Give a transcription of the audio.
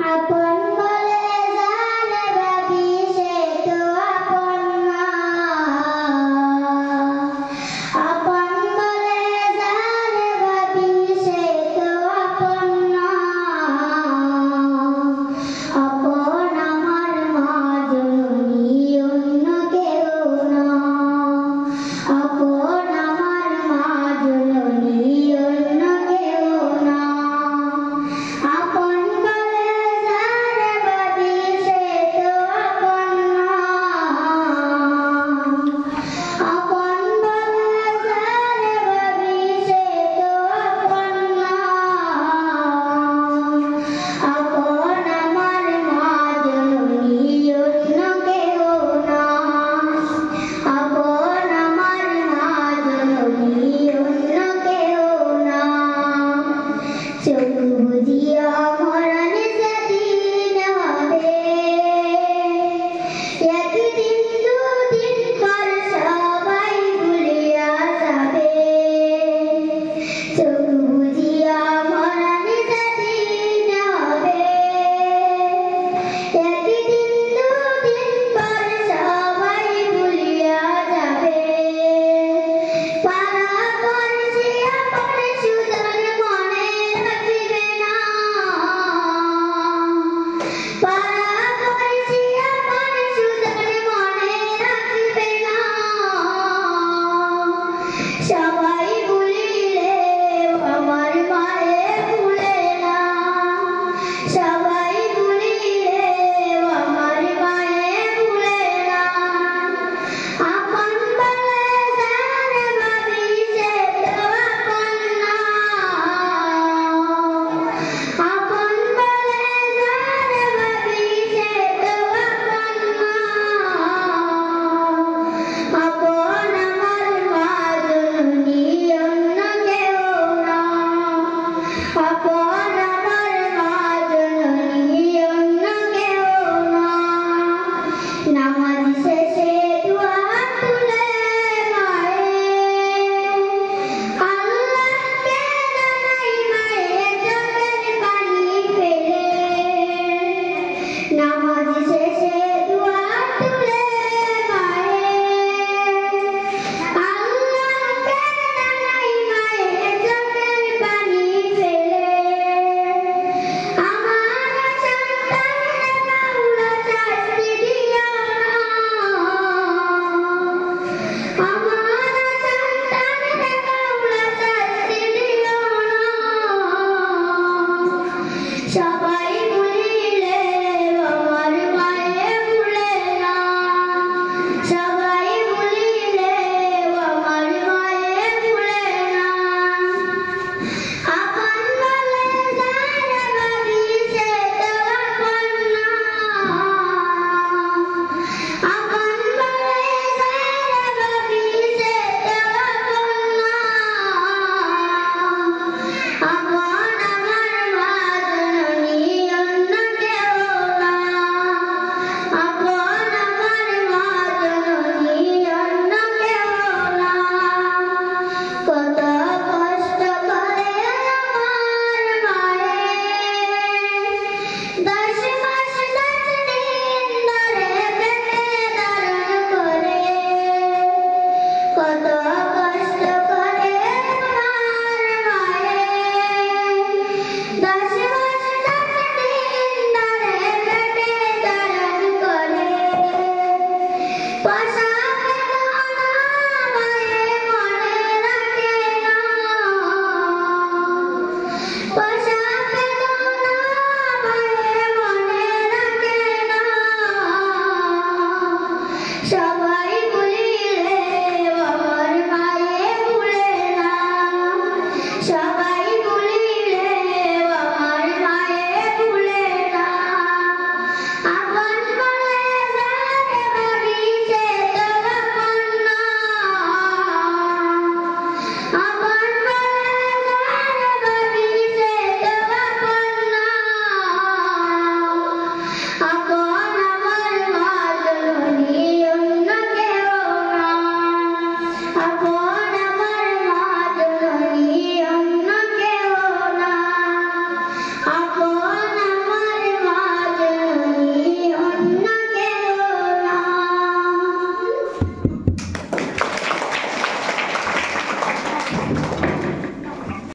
apple Uncle.